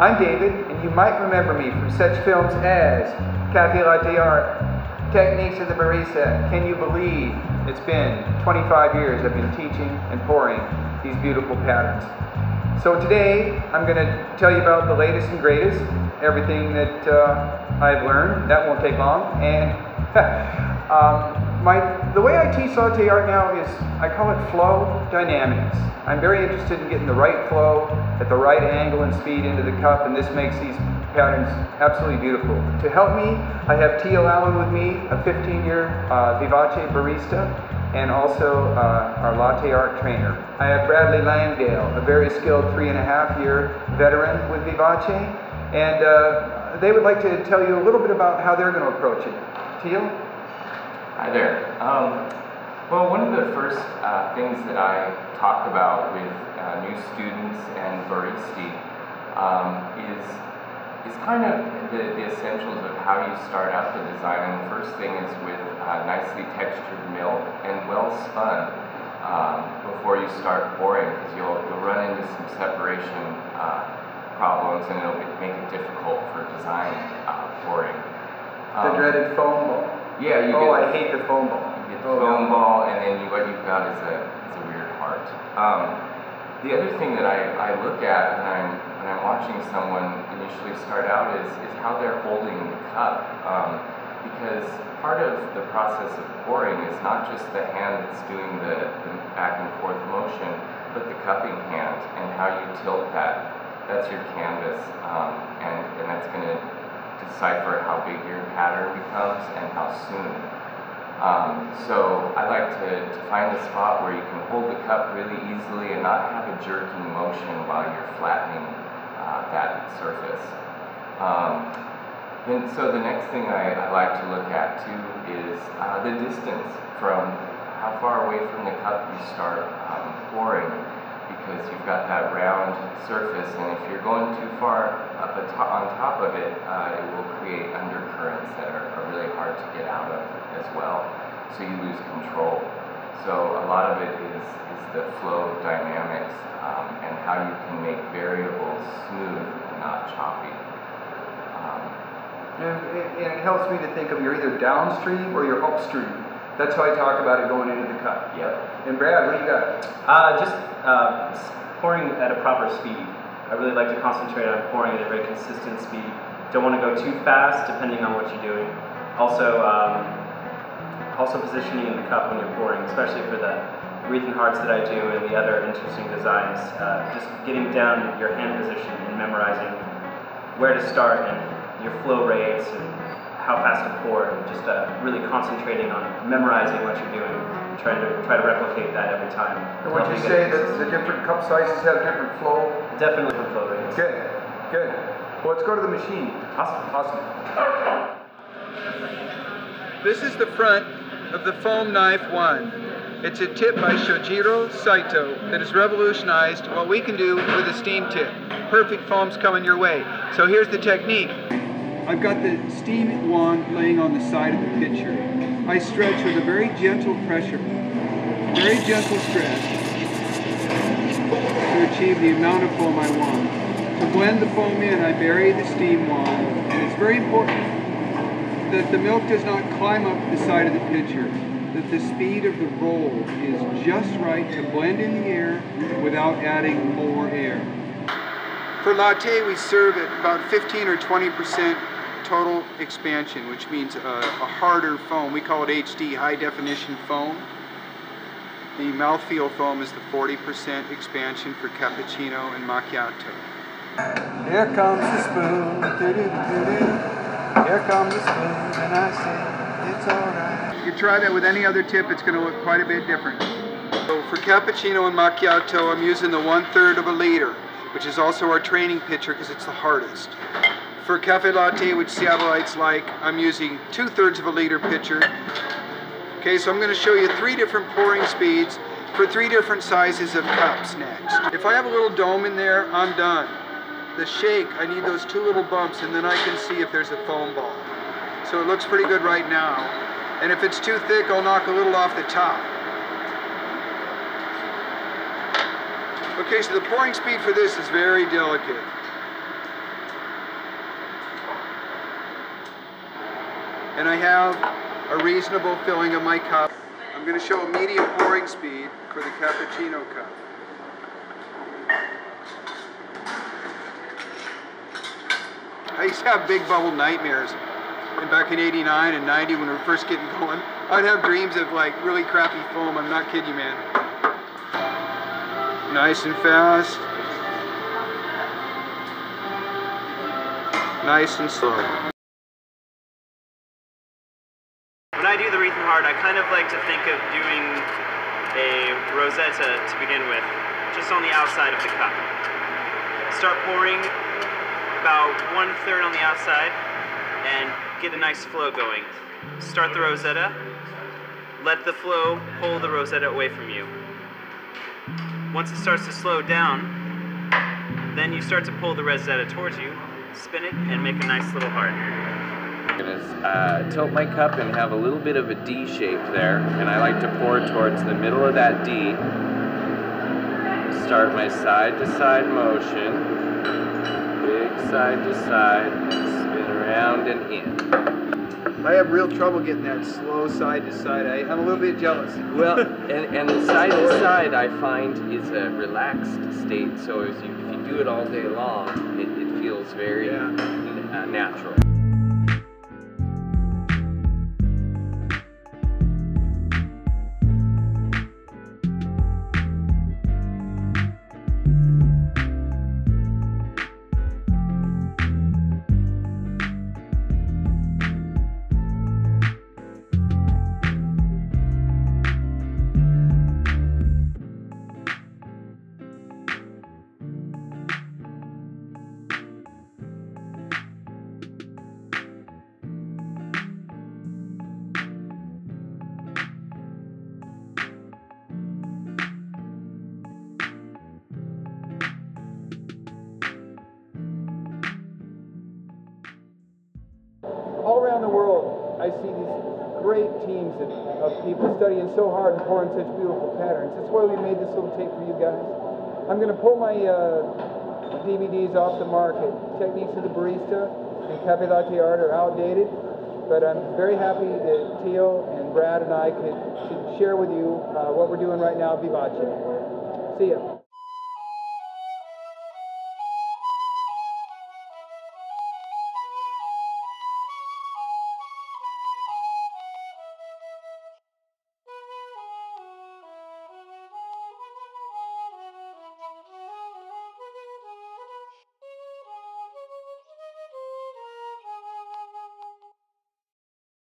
I'm David, and you might remember me from such films as Cafe Latte Art, Techniques of the Barista, Can You Believe? It's been 25 years I've been teaching and pouring these beautiful patterns. So today I'm going to tell you about the latest and greatest, everything that uh, I've learned. That won't take long. And um, my, the way I teach latte art now is I call it flow dynamics. I'm very interested in getting the right flow at the right angle and speed into the cup, and this makes these patterns absolutely beautiful. To help me, I have Teal Allen with me, a 15-year uh, Vivace barista, and also uh, our latte art trainer. I have Bradley Langdale, a very skilled three and a half year veteran with Vivace, and uh, they would like to tell you a little bit about how they're going to approach it. Teal? Hi there. Um, well, one of the first uh, things that I talk about with uh, new students and baristi um, is is kind of the, the, essentials of how you start out the design. And the first thing is with uh, nicely textured milk and well spun um, before you start pouring, because you'll you'll run into some separation uh, problems, and it'll make it difficult for design uh, pouring. Um, the dreaded foam ball. Yeah, you oh. I hate the foam ball. You foam ball, and then you, what you've got is a is a weird heart. Um, the other thing that I, I look at when I'm when I'm watching someone initially start out is is how they're holding the cup, um, because part of the process of pouring is not just the hand that's doing the, the back and forth motion, but the cupping hand and how you tilt that. That's your canvas, um, and and that's going to decipher how big your pattern becomes and how soon. Um, so I like to, to find a spot where you can hold the cup really easily and not have a jerking motion while you're flattening uh, that surface. Um, and so the next thing I, I, like to look at too is uh, the distance from how far away from the cup you start um, pouring because you've got that round surface and if you're going too far up on top of it, uh, it will create undercurrents that are, are, really hard to get out of as well. So you lose control. So a lot of it is, is the flow dynamics um, and how you can make variables smooth and not choppy. Um, and, and it helps me to think of you're either downstream or you're upstream. That's how I talk about it going into the cup. Yep. And Brad, what do you got? Uh, just uh, pouring at a proper speed. I really like to concentrate on pouring at a very consistent speed. Don't want to go too fast, depending on what you're doing. Also, um, also positioning in the cup when you're pouring, especially for the wreath and hearts that I do and the other interesting designs. Uh, just getting down your hand position and memorizing where to start and your flow rates and how fast to pour, and just uh, really concentrating on memorizing what you're doing, and trying to try to replicate that every time. And would you say that the different cup sizes have different flow? Definitely different flow rates. Good, good. Well, let's go to the machine. Awesome. Awesome. This is the front of the Foam Knife 1. It's a tip by Shojiro Saito that has revolutionized what we can do with a steam tip. Perfect foams coming your way. So here's the technique. I've got the steam wand laying on the side of the pitcher. I stretch with a very gentle pressure, very gentle stretch to achieve the amount of foam I want. To blend the foam in, I bury the steam wand, and it's very important that the milk does not climb up the side of the pitcher, that the speed of the roll is just right to blend in the air without adding more air. For latte, we serve at about 15 or 20 percent total expansion, which means a, a harder foam. We call it HD, high definition foam. The mouthfeel foam is the 40% expansion for cappuccino and macchiato. Here comes the spoon, doo -doo -doo here comes the spoon, and I say, it's alright. You can try that with any other tip, it's going to look quite a bit different. So for cappuccino and macchiato, I'm using the one third of a liter, which is also our training pitcher because it's the hardest. For cafe latte, which Seattleites like, I'm using two-thirds of a liter pitcher. Okay, so I'm going to show you three different pouring speeds for three different sizes of cups next. If I have a little dome in there, I'm done the shake, I need those two little bumps and then I can see if there's a foam ball. So it looks pretty good right now. And if it's too thick, I'll knock a little off the top. Okay, so the pouring speed for this is very delicate. And I have a reasonable filling of my cup. I'm going to show a medium pouring speed for the cappuccino cup. To have big bubble nightmares. And back in 89 and 90 when we were first getting going, I'd have dreams of like really crappy foam. I'm not kidding you, man. Nice and fast. Nice and slow. When I do the Wreath and Heart, I kind of like to think of doing a rosetta to begin with, just on the outside of the cup. Start pouring about one third on the outside and get a nice flow going. Start the rosetta, let the flow pull the rosetta away from you. Once it starts to slow down, then you start to pull the rosetta towards you, spin it, and make a nice little heart. I'm gonna uh, tilt my cup and have a little bit of a D shape there, and I like to pour towards the middle of that D. Start my side to side motion, side to side, spin around and in. I have real trouble getting that slow side to side. I, I'm a little bit jealous. Well, and, and the side to side I find is a relaxed state, so if you, if you do it all day long, it, it feels very Yeah. uh, natural. I see these great teams of, of people studying so hard and pouring such beautiful patterns. That's why we made this little tape for you guys. I'm going to pull my uh, DVDs off the market. Techniques of the Barista and Cafe Latte Art are outdated, but I'm very happy that Teal and Brad and I could, could share with you uh, what we're doing right now at Vivace. See ya.